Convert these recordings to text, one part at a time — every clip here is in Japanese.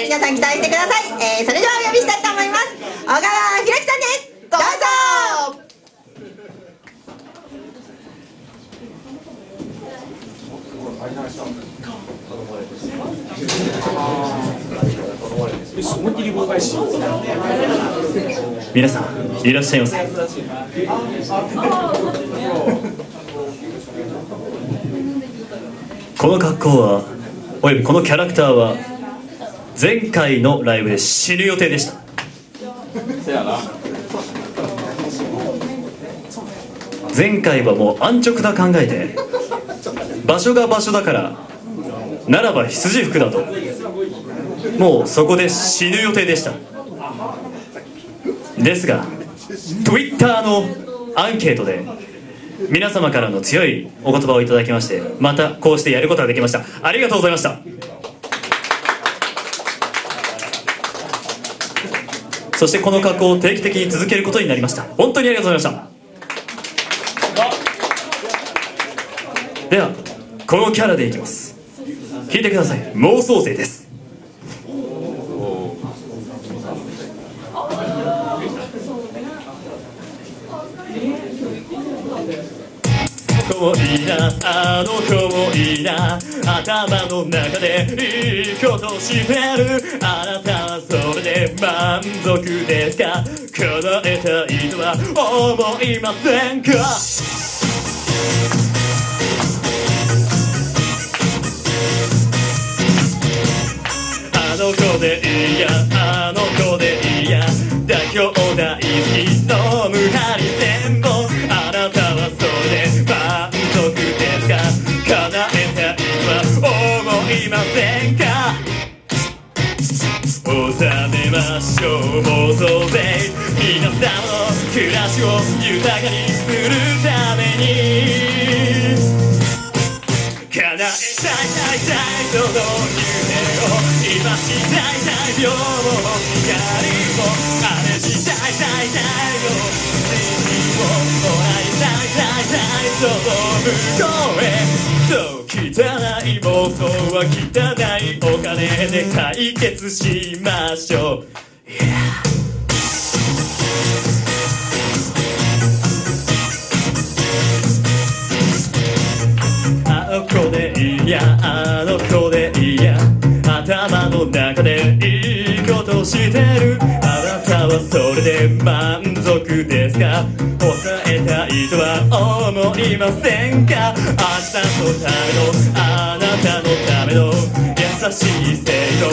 はい皆さん期待してください、えー、それではお呼びしたいと思います。小川博樹さんです。どうぞ。皆さんいらっしゃいませ。この格好はおよびこのキャラクターは前回のライブで死ぬ予定でした。前回はもう安直な考えで場所が場所だからならば羊服だと。もうそこで死ぬ予定でした。ですが Twitter のアンケートで皆様からの強いお言葉をいただきましてまたこうしてやることができました。ありがとうございましたそしてこの格好を定期的に続けることになりました。本当にありがとうございました。ではこのキャラでいきます。聞いてください。妄想生です。あの子いな。頭の中でいいことしてる。あなたはそれで満足ですか叶えたいとは思いませんか？あの子でいいやめましょう妄想で皆さんの暮らしを豊かにするために叶えたいたいたいその夢を今したいたい秒を光をあれしたいたいたいよ君をもらいたいたいたいその向こうへそう汚い妄想は汚いお金で解決しましょうあの子でいいやあの子でいいや頭の中でいいことしてる。あなたはそれで満足ですか？抑えたいとは思いませんか？明日のためのあなたのための優しい生徒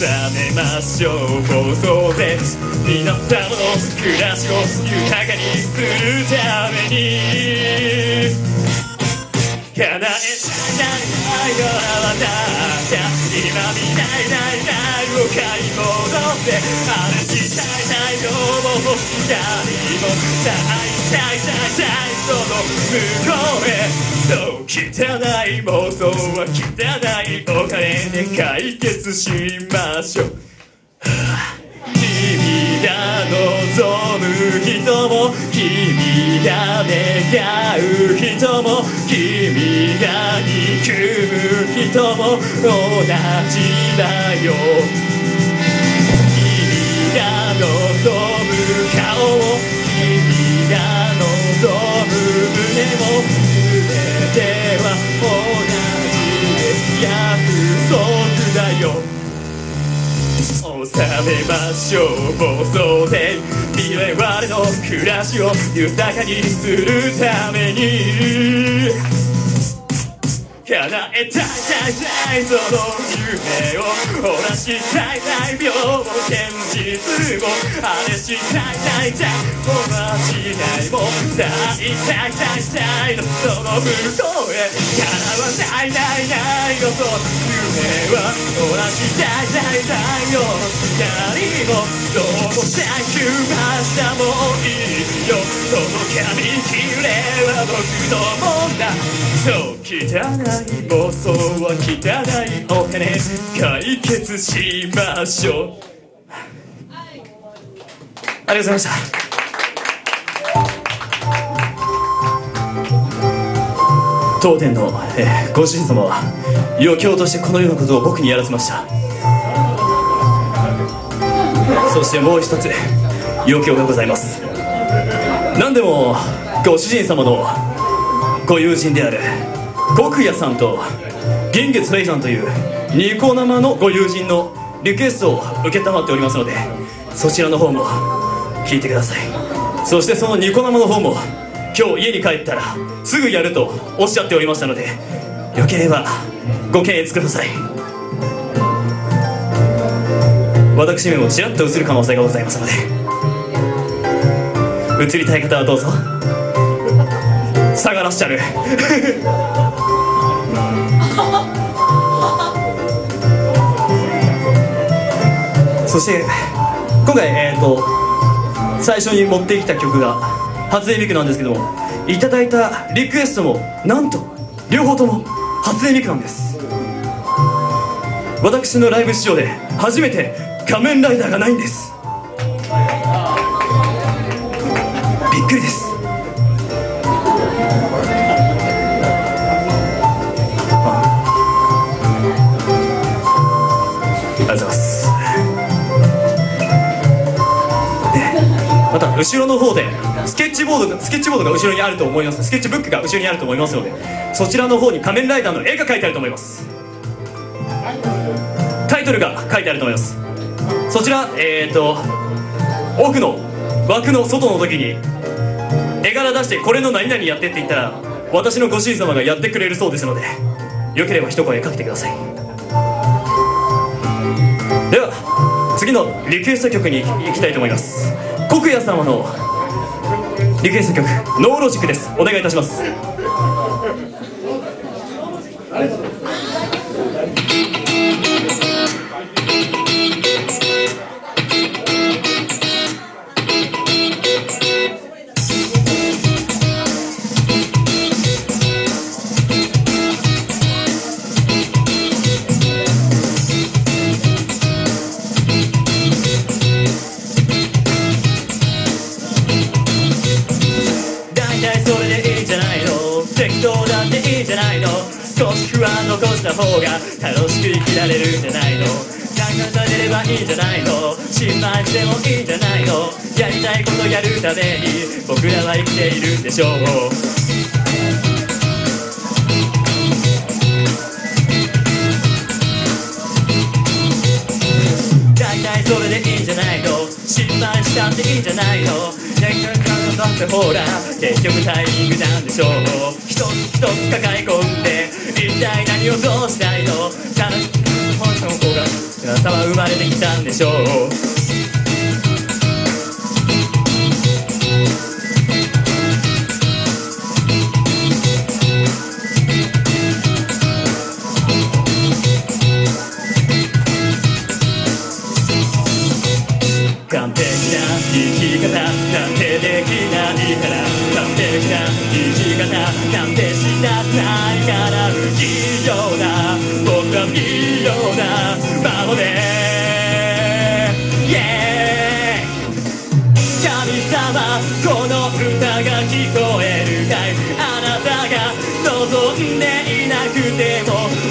覚めましょう。放送で皆様の暮らしを豊かにするために叶えたいないよはなきゃ今みたいないないを買い戻ってあれしたいないよもう光もたいたいたいたいその向こうへそう汚い妄想は汚いお金で解決しましょう望む人も君が願う人も君が憎む人も同じだよ。君が望む顔を君が望む胸も全ては同じで約束だよ。収めましょう。妄想で未来我の暮らしを豊かにするために。叶えたいたいたいその夢をほらしたいたい秒も現実もあれしたいたいたいお間違いもたいたいたいたいのその向こうへ叶わないないないよその夢はほらしたいたいたいよ光もどうもサンキュー明日もいいよその紙切れは僕のもんだ。そう汚いい暴走は汚いお金解決しましょう。ありがとうございました。当店の、え、ご主人様は余興としてこのようなことを僕にやらせました。そしてもう一つ余興がございます。何でもご主人様のご友人である極夜さんと玄月フェイさんというニコ生のご友人のリクエストを承っておりますのでそちらの方も聞いてください。そしてそのニコ生の方も今日家に帰ったらすぐやるとおっしゃっておりましたのでよければご検閲ください。私めもちらっと映る可能性がございますので。映りたい方はどうぞ。下がらっしゃる。そして今回えっ、と最初に持ってきた曲が初音ミクなんですけどもいただいたリクエストもなんと両方とも初音ミクなんです。私のライブ史上で初めて仮面ライダーがないんです。びっくりです。後ろの方でスケッチボードがスケッチボードが後ろにあると思います。スケッチブックが後ろにあると思いますのでそちらの方に仮面ライダーの絵が描いてあると思います。タイトルが書いてあると思います。そちらえっ、ー、と奥の枠の外の時に絵柄出してこれの何々やってって言ったら私のご主人様がやってくれるそうですのでよければ一声かけてください。では次のリクエスト曲に行きたいと思います。国谷様のリクエスト曲「ノーロジック」です。お願いいたします。楽しく生きられるんじゃないの？考えてればいいんじゃないの？心配してもいいんじゃないの？やりたいことやるために僕らは生きているんでしょう。大体それでいいんじゃないの？心配したっていいんじゃないの？だってほら結局タイミングなんでしょう。一つ一つ抱え込んで一体何をどうしたいの？楽しく本当の子があなたは生まれてきたんでしょう。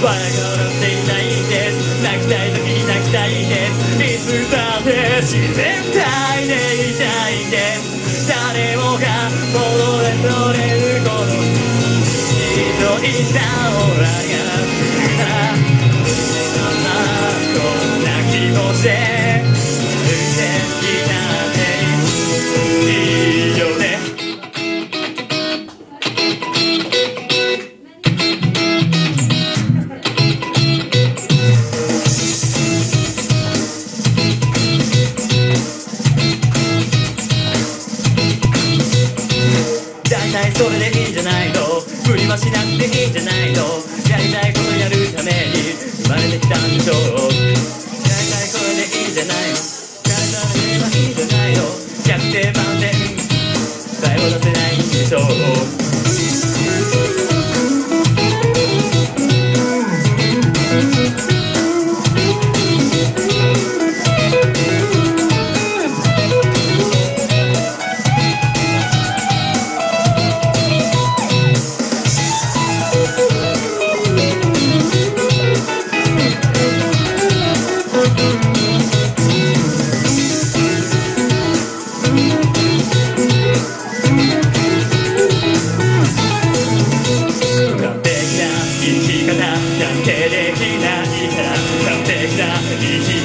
笑いがっていたいんです。泣きたい時に泣きたいんです。いつだって自然体でいたいんです。誰もが戻れ取れるこの一人なオラが。こんな気もして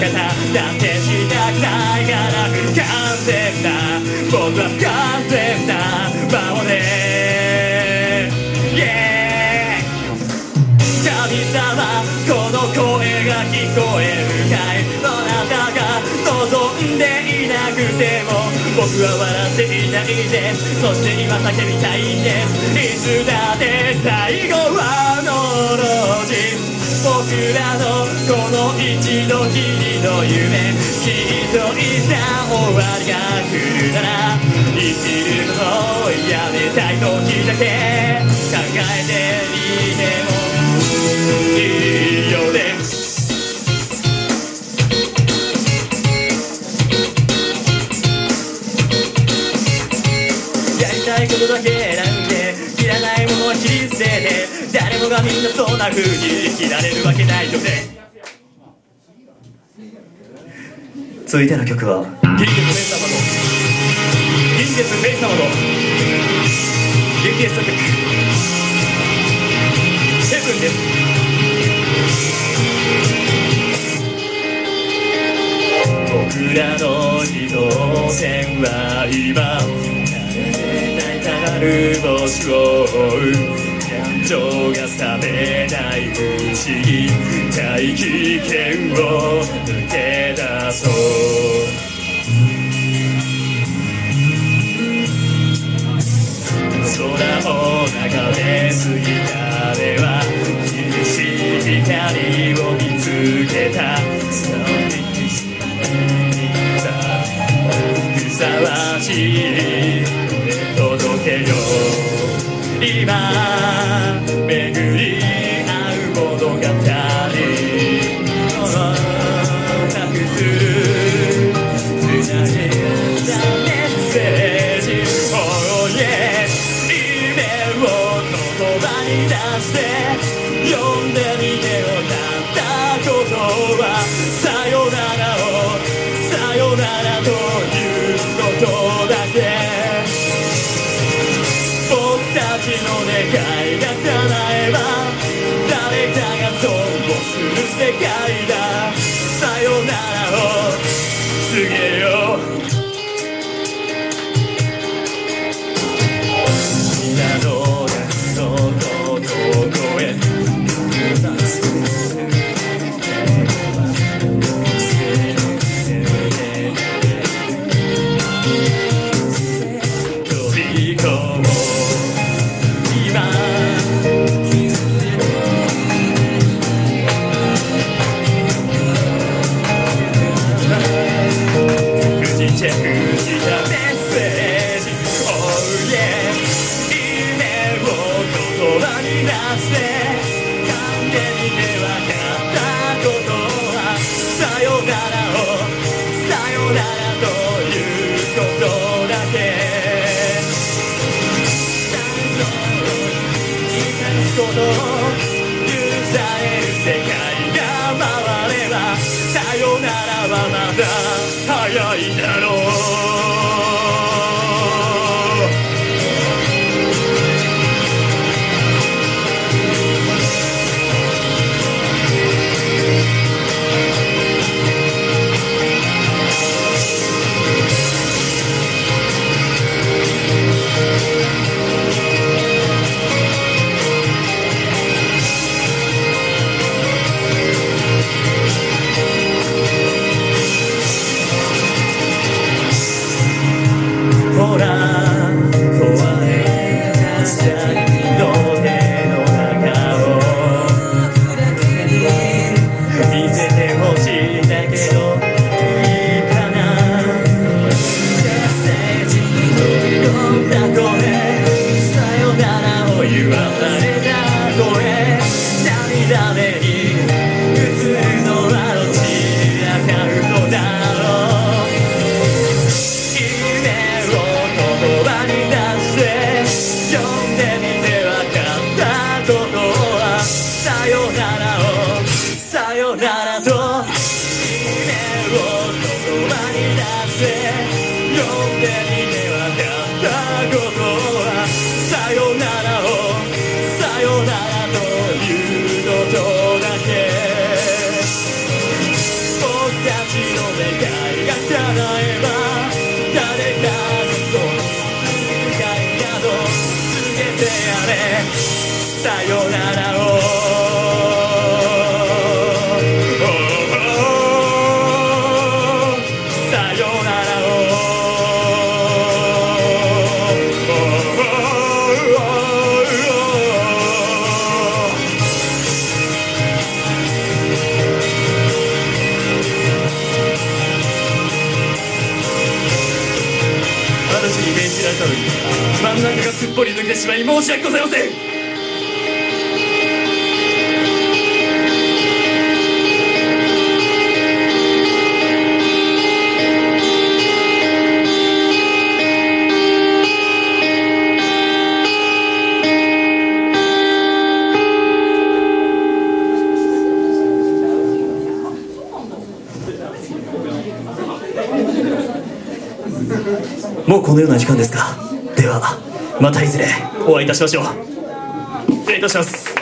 方だってしたくないから完全な僕は完全な魔法で神様この声が聞こえる。かいどなたが望んでいなくても僕は笑っていないです。そして今叫びたいんです。いつだって最後はの老人。僕らのこの一度きりの夢きっといつか終わりが来るなら生きるのをやめたい時だけ。考えていてもいいよね。誰もがみんなそんな風に生きられるわけないよね。続いての曲は？銀月メイ様の銀月メイ様のリクエスト曲。セブンです。僕らの自動線は今泣いたがる星を追う。感情が冷めないうちに大気圏を抜け出そう。して呼んでみてよたったことは。さよならをさよならということだけ。僕たちの願いが叶えば誰かが損をする世界だ。言葉に出して噛んでみてわかったことはさよならをさよならということだけこと許される世界が回ればさよならはまだ早いだろう。さよならをさよならとしまい申し訳ございません。もうこのような時間ですか。ではまたいずれ。お会いいたしましょう。失礼いたします。